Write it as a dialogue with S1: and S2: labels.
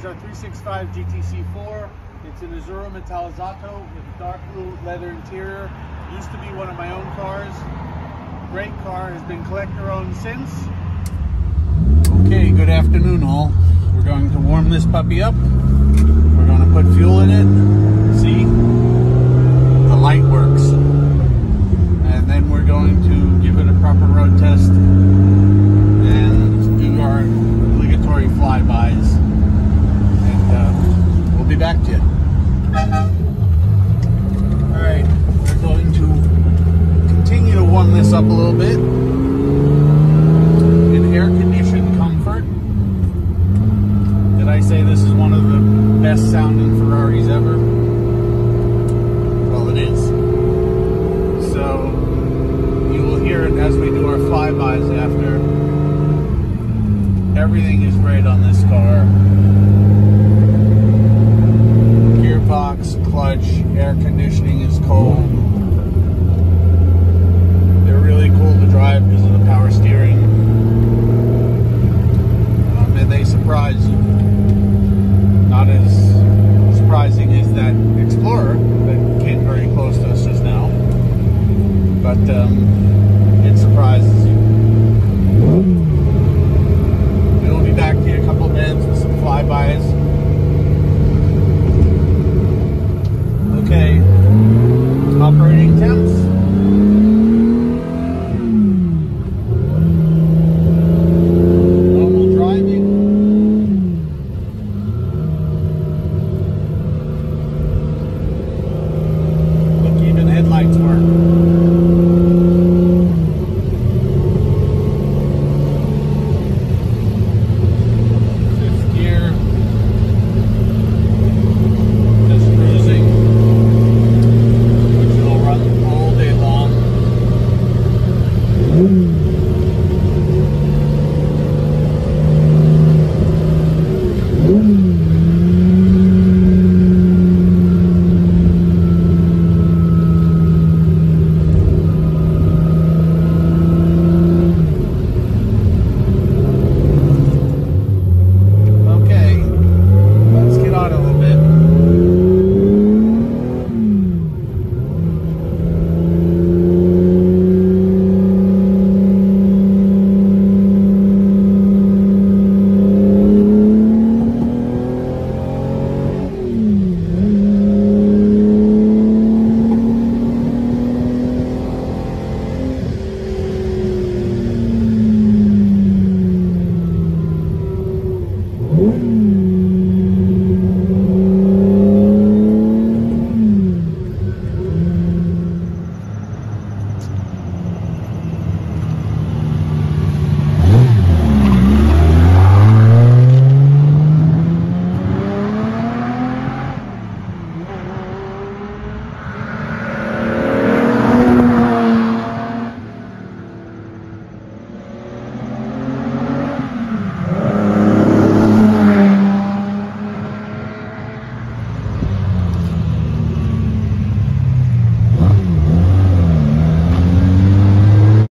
S1: is our 365 GTC4. It's an Azzurro Metallizzato with a dark blue leather interior. Used to be one of my own cars. Great car, has been collector owned since. Okay, good afternoon all. We're going to warm this puppy up. We're going to put fuel in it. See? The light works. And then we're going to give it a proper road test and do our obligatory flybys. And uh, we'll be back to you. Alright, we're going to continue to warm this up a little bit in air conditioned comfort. Did I say this is one of the best sounding Ferraris ever? Well, it is. So, you will hear it as we do our flybys after. Everything is great on this car. But um, it surprises you.